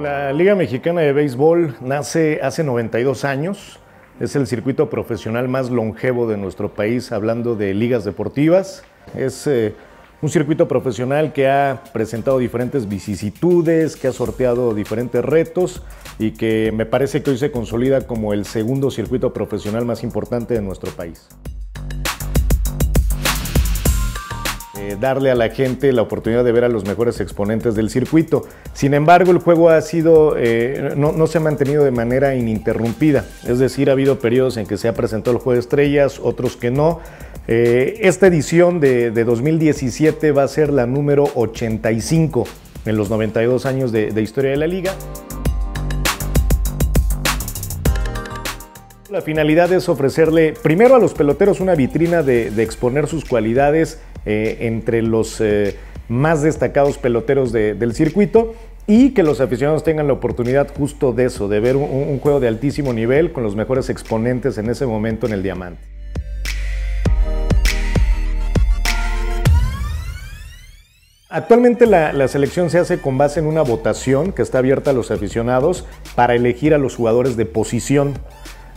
La Liga Mexicana de Béisbol nace hace 92 años. Es el circuito profesional más longevo de nuestro país, hablando de ligas deportivas. Es eh, un circuito profesional que ha presentado diferentes vicisitudes, que ha sorteado diferentes retos y que me parece que hoy se consolida como el segundo circuito profesional más importante de nuestro país. Eh, darle a la gente la oportunidad de ver a los mejores exponentes del circuito. Sin embargo, el juego ha sido, eh, no, se ha mantenido de manera ininterrumpida, es decir, ha habido periodos en que se ha presentado el juego de estrellas, otros que no. Eh, esta edición de, 2017 va a ser la número 85 en los 92 años de, historia de la liga. La finalidad es ofrecerle primero a los peloteros una vitrina de, exponer sus cualidades eh, entre los eh, más destacados peloteros del circuito y que los aficionados tengan la oportunidad justo de eso, de ver un, juego de altísimo nivel con los mejores exponentes en ese momento en el diamante. Actualmente la, selección se hace con base en una votación que está abierta a los aficionados para elegir a los jugadores de posición.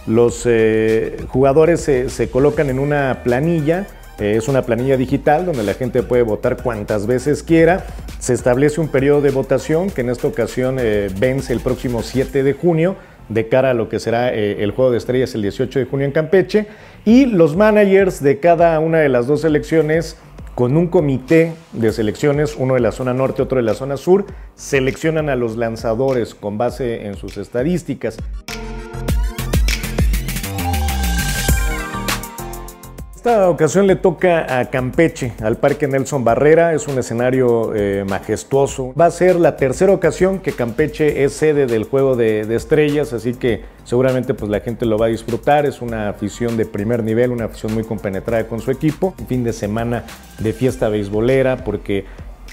Los eh, jugadores se, colocan en una planilla eh, es una planilla digital donde la gente puede votar cuantas veces quiera. Se establece un periodo de votación que en esta ocasión eh, vence el próximo 7 de junio de cara a lo que será el Juego de Estrellas el 18 de junio en Campeche. Y los managers de cada una de las dos selecciones con un comité de selecciones, uno de la zona norte, otro de la zona sur, seleccionan a los lanzadores con base en sus estadísticas. Esta ocasión le toca a Campeche, al Parque Nelson Barrera, es un escenario eh, majestuoso. Va a ser la tercera ocasión que Campeche es sede del Juego de, Estrellas, así que seguramente pues, la gente lo va a disfrutar. Es una afición de primer nivel, una afición muy compenetrada con su equipo. Un fin de semana de fiesta beisbolera, porque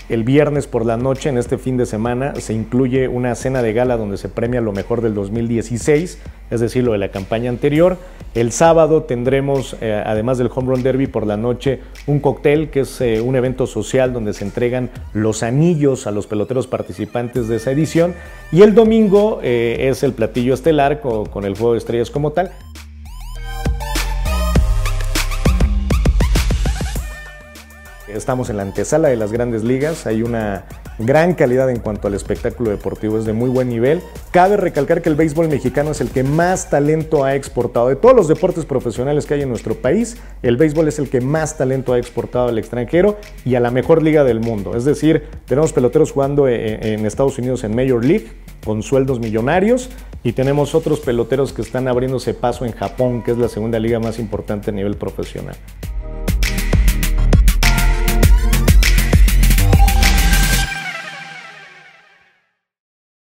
el viernes por la noche, en este fin de semana, se incluye una cena de gala donde se premia lo mejor del 2016, es decir, lo de la campaña anterior. El sábado tendremos, eh, además del Home Run Derby por la noche, un cóctel que es eh, un evento social donde se entregan los anillos a los peloteros participantes de esa edición. Y el domingo eh, es el platillo estelar con el juego de estrellas como tal. Estamos en la antesala de las grandes ligas, hay una gran calidad en cuanto al espectáculo deportivo, es de muy buen nivel. Cabe recalcar que el béisbol mexicano es el que más talento ha exportado. De todos los deportes profesionales que hay en nuestro país, el béisbol es el que más talento ha exportado al extranjero y a la mejor liga del mundo. Es decir, tenemos peloteros jugando e, e, en Estados Unidos en Major League con sueldos millonarios y tenemos otros peloteros que están abriéndose paso en Japón, que es la segunda liga más importante a nivel profesional.